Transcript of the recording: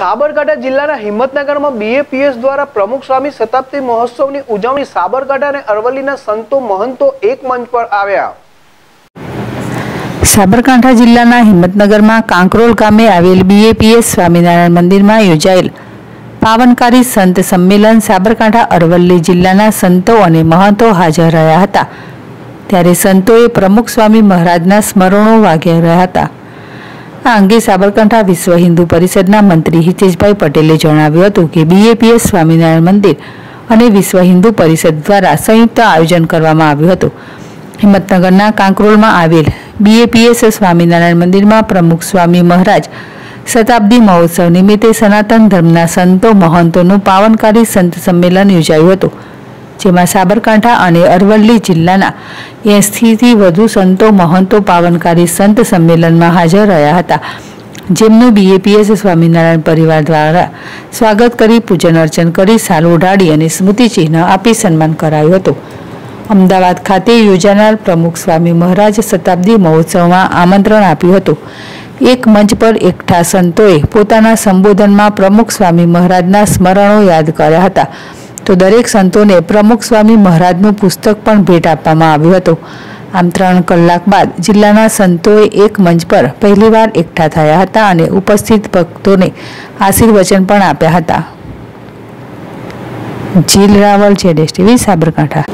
સાબરકાંઠા જિલ્લાના હિંમતનગરમાં બીએપીએસ દ્વારા પ્રમુખ સ્વામી શતાબ્દી મહોત્સવની ઉજવણી સાબરકાંઠા અને અરવલ્લીના સંતો મહંતો એક મંચ પર આવ્યા. સાબરકાંઠા જિલ્લાના હિંમતનગરમાં કાંકરોલ ગામે આવેલ બીએપીએસ સ્વામિનારાયણ મંદિરમાં યોજાયેલ પાવનકારી સંત સંમેલન સાબરકાંઠા અરવલ્લી જિલ્લાના સંતો અને મહંતો હાજર રહ્યા હતા. ત્યારે સંતોએ પ્રમુખ સ્વામી મહારાજના સ્મરણો વાગ્યા રહ્યા હતા. આ અંગે સાબરકાંઠા વિશ્વ હિન્દુ પરિષદના મંત્રી હિતેશભાઈ પટેલે જણાવ્યું હતું કે બીએપીએસ સ્વામિનારાયણ મંદિર અને વિશ્વ હિન્દુ પરિષદ દ્વારા સંયુક્ત આયોજન કરવામાં આવ્યું હતું. હિંમતનગરના કાંકરોલમાં આવેલ બીએપીએસ સ્વામિનારાયણ મંદિરમાં પ્રમુખ સ્વામી મહારાજ શતાબ્દી મહોત્સવ નિમિત્તે સનાતન ધર્મના સંતો મહંતોનું પાવનકારી સંત સંમેલન યોજાયું હતું. જેમાં સાબરકાંઠા અને અરવલ્લી જિલ્લાના એંશીથી વધુ સંતો, મહંતો, પાવનકારી સંત સંમેલનમાં હાજર રહ્યા હતા. જેમનું બીએપીએસ સ્વામિનારાયણ પરિવાર દ્વારા સ્વાગત કરી, પૂજન અર્ચન કરી, સાલ ઓઢાડી અને સ્મૃતિચિહ્ન આપી સન્માન કરાયું હતું. અમદાવાદ ખાતે યોજાનાર પ્રમુખ સ્વામી મહારાજ શતાબ્દી મહોત્સવમાં આમંત્રણ આપ્યું હતું. એક મંચ પર એકઠા સંતોએ પોતાના સંબોધનમાં પ્રમુખ સ્વામી મહારાજના સ્મરણો યાદ કર્યા હતા. તો દરેક સંતોને પ્રમુખ સ્વામી મહારાજનું પુસ્તક પણ ભેટ આપવામાં આવ્યું હતું. આમ ત્રણ કલાક બાદ જિલ્લાના સંતોએ એક મંચ પર પહેલીવાર એકઠા થયા હતા અને ઉપસ્થિત ભક્તોને આશીર્વચન પણ આપ્યા હતા. જીલ રાવલ છે ટીવી, સાબરકાંઠા.